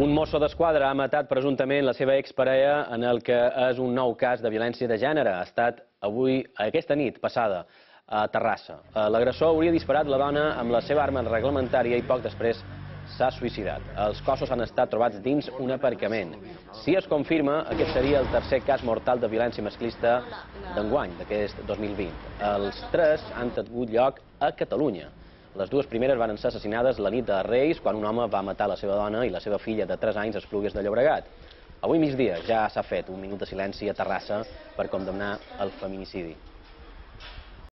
Un mosso d'esquadra ha matat presumptament la seva exparella en el que és un nou cas de violència de gènere. Ha estat avui, aquesta nit passada, a Terrassa. Eh, l'agressor hauria disparat la dona amb la seva arma reglamentària i poc després s'ha suïcidat. Els cossos han estat trobats dins un aparcament. Si es confirma, aquest seria el tercer cas mortal de violència masclista d'enguany, d'aquest 2020. Els tres han tingut lloc a Catalunya. Les dues primeres van ser assassinades la nit de Reis, quan un home va matar la seva dona i la seva filla de 3 anys a Esplugues de Llobregat. Avui migdia ja s'ha fet un minut de silenci a Terrassa per condemnar el feminicidi.